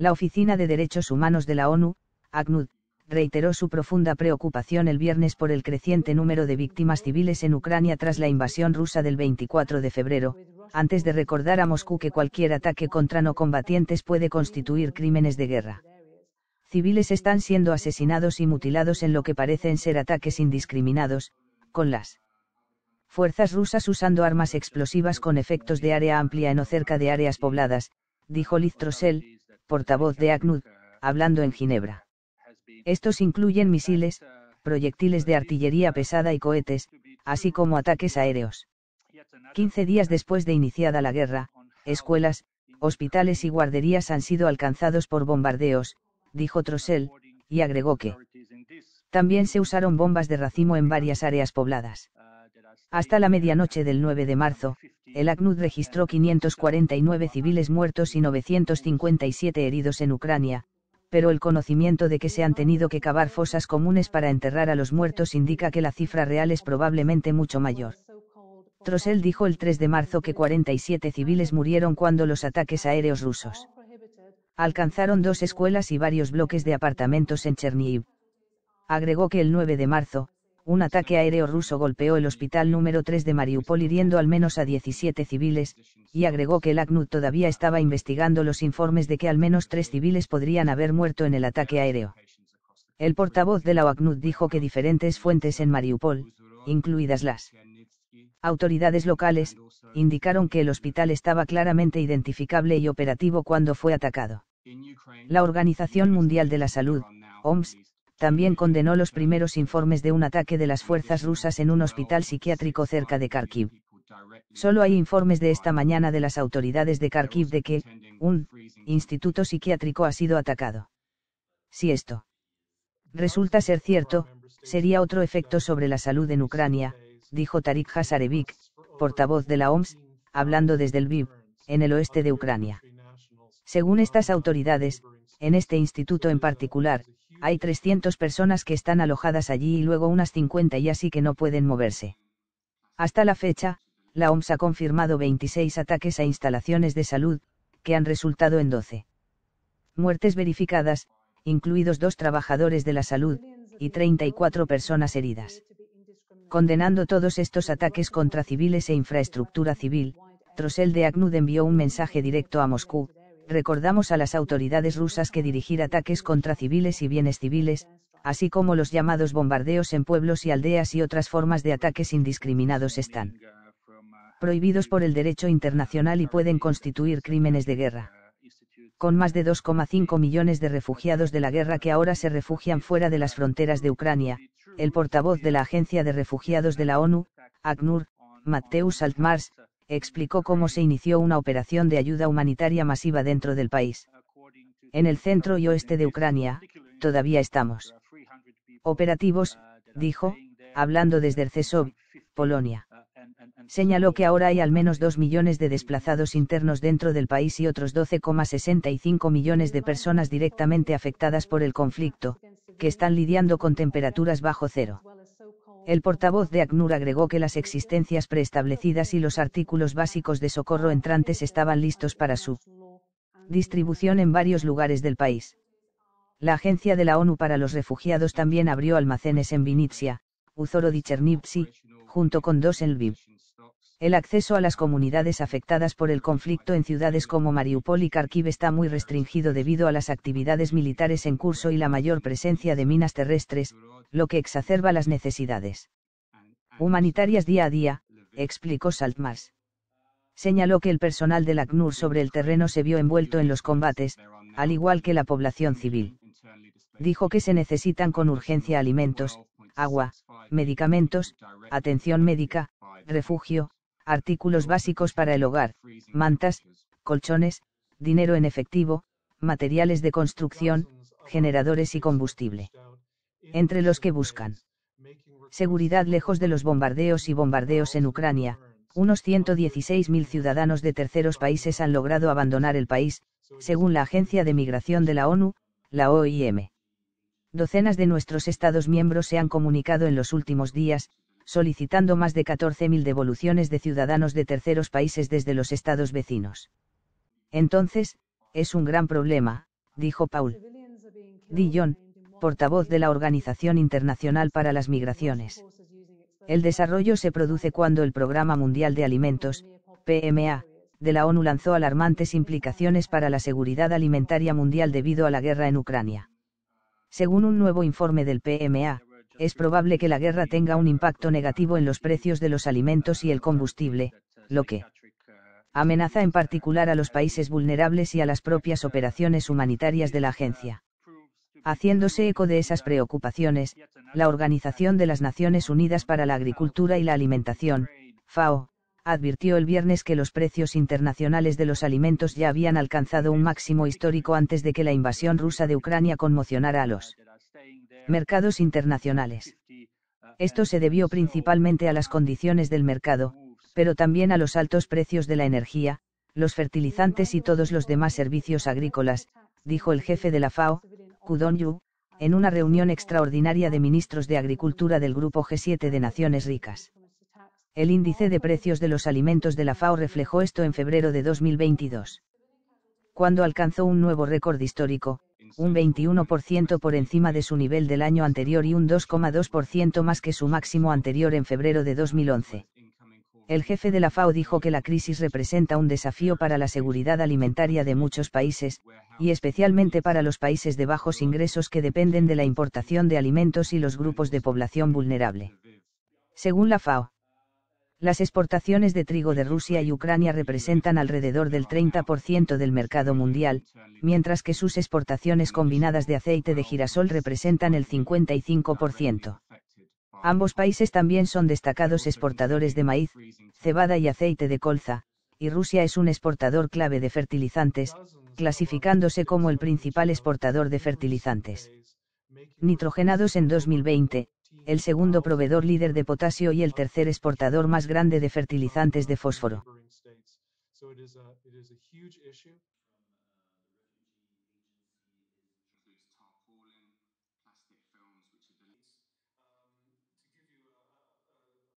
La Oficina de Derechos Humanos de la ONU, ACNUD, reiteró su profunda preocupación el viernes por el creciente número de víctimas civiles en Ucrania tras la invasión rusa del 24 de febrero, antes de recordar a Moscú que cualquier ataque contra no combatientes puede constituir crímenes de guerra. Civiles están siendo asesinados y mutilados en lo que parecen ser ataques indiscriminados, con las fuerzas rusas usando armas explosivas con efectos de área amplia en o cerca de áreas pobladas, dijo Liz portavoz de ACNUD, hablando en Ginebra. Estos incluyen misiles, proyectiles de artillería pesada y cohetes, así como ataques aéreos. 15 días después de iniciada la guerra, escuelas, hospitales y guarderías han sido alcanzados por bombardeos, dijo Trossel, y agregó que también se usaron bombas de racimo en varias áreas pobladas. Hasta la medianoche del 9 de marzo, el ACNUD registró 549 civiles muertos y 957 heridos en Ucrania, pero el conocimiento de que se han tenido que cavar fosas comunes para enterrar a los muertos indica que la cifra real es probablemente mucho mayor. Trossel dijo el 3 de marzo que 47 civiles murieron cuando los ataques aéreos rusos alcanzaron dos escuelas y varios bloques de apartamentos en Chernihiv. Agregó que el 9 de marzo, un ataque aéreo ruso golpeó el hospital número 3 de Mariupol hiriendo al menos a 17 civiles, y agregó que el ACNUD todavía estaba investigando los informes de que al menos tres civiles podrían haber muerto en el ataque aéreo. El portavoz de la OACNUD dijo que diferentes fuentes en Mariupol, incluidas las autoridades locales, indicaron que el hospital estaba claramente identificable y operativo cuando fue atacado. La Organización Mundial de la Salud, OMS, también condenó los primeros informes de un ataque de las fuerzas rusas en un hospital psiquiátrico cerca de Kharkiv. Solo hay informes de esta mañana de las autoridades de Kharkiv de que, un, instituto psiquiátrico ha sido atacado. Si esto resulta ser cierto, sería otro efecto sobre la salud en Ucrania, dijo Tarik Hasarevik, portavoz de la OMS, hablando desde el Lviv, en el oeste de Ucrania. Según estas autoridades, en este instituto en particular, hay 300 personas que están alojadas allí y luego unas 50 y así que no pueden moverse. Hasta la fecha, la OMS ha confirmado 26 ataques a instalaciones de salud, que han resultado en 12 muertes verificadas, incluidos dos trabajadores de la salud, y 34 personas heridas. Condenando todos estos ataques contra civiles e infraestructura civil, Trosel de Aknud envió un mensaje directo a Moscú, recordamos a las autoridades rusas que dirigir ataques contra civiles y bienes civiles, así como los llamados bombardeos en pueblos y aldeas y otras formas de ataques indiscriminados están prohibidos por el derecho internacional y pueden constituir crímenes de guerra. Con más de 2,5 millones de refugiados de la guerra que ahora se refugian fuera de las fronteras de Ucrania, el portavoz de la Agencia de Refugiados de la ONU, ACNUR, Mateusz Altmars, explicó cómo se inició una operación de ayuda humanitaria masiva dentro del país. En el centro y oeste de Ucrania, todavía estamos operativos, dijo, hablando desde Ercesov, Polonia. Señaló que ahora hay al menos 2 millones de desplazados internos dentro del país y otros 12,65 millones de personas directamente afectadas por el conflicto, que están lidiando con temperaturas bajo cero. El portavoz de ACNUR agregó que las existencias preestablecidas y los artículos básicos de socorro entrantes estaban listos para su distribución en varios lugares del país. La Agencia de la ONU para los Refugiados también abrió almacenes en Vinitsia, Uzorod y Chernivtsi, junto con dos en Lviv. El acceso a las comunidades afectadas por el conflicto en ciudades como Mariupol y Kharkiv está muy restringido debido a las actividades militares en curso y la mayor presencia de minas terrestres, lo que exacerba las necesidades humanitarias día a día, explicó Saltmars. Señaló que el personal del ACNUR sobre el terreno se vio envuelto en los combates, al igual que la población civil. Dijo que se necesitan con urgencia alimentos, agua, medicamentos, atención médica, refugio, artículos básicos para el hogar, mantas, colchones, dinero en efectivo, materiales de construcción, generadores y combustible entre los que buscan seguridad lejos de los bombardeos y bombardeos en Ucrania, unos 116.000 ciudadanos de terceros países han logrado abandonar el país, según la Agencia de Migración de la ONU, la OIM. Docenas de nuestros Estados miembros se han comunicado en los últimos días, solicitando más de 14.000 devoluciones de ciudadanos de terceros países desde los estados vecinos. Entonces, es un gran problema, dijo Paul Dillon, portavoz de la Organización Internacional para las Migraciones. El desarrollo se produce cuando el Programa Mundial de Alimentos, PMA, de la ONU lanzó alarmantes implicaciones para la seguridad alimentaria mundial debido a la guerra en Ucrania. Según un nuevo informe del PMA, es probable que la guerra tenga un impacto negativo en los precios de los alimentos y el combustible, lo que amenaza en particular a los países vulnerables y a las propias operaciones humanitarias de la agencia. Haciéndose eco de esas preocupaciones, la Organización de las Naciones Unidas para la Agricultura y la Alimentación, FAO, advirtió el viernes que los precios internacionales de los alimentos ya habían alcanzado un máximo histórico antes de que la invasión rusa de Ucrania conmocionara a los mercados internacionales. Esto se debió principalmente a las condiciones del mercado, pero también a los altos precios de la energía, los fertilizantes y todos los demás servicios agrícolas, dijo el jefe de la FAO, Kudonyu, en una reunión extraordinaria de ministros de Agricultura del Grupo G7 de Naciones Ricas. El índice de precios de los alimentos de la FAO reflejó esto en febrero de 2022. Cuando alcanzó un nuevo récord histórico, un 21% por encima de su nivel del año anterior y un 2,2% más que su máximo anterior en febrero de 2011. El jefe de la FAO dijo que la crisis representa un desafío para la seguridad alimentaria de muchos países, y especialmente para los países de bajos ingresos que dependen de la importación de alimentos y los grupos de población vulnerable. Según la FAO, las exportaciones de trigo de Rusia y Ucrania representan alrededor del 30% del mercado mundial, mientras que sus exportaciones combinadas de aceite de girasol representan el 55%. Ambos países también son destacados exportadores de maíz, cebada y aceite de colza, y Rusia es un exportador clave de fertilizantes, clasificándose como el principal exportador de fertilizantes. Nitrogenados en 2020, el segundo proveedor líder de potasio y el tercer exportador más grande de fertilizantes de fósforo.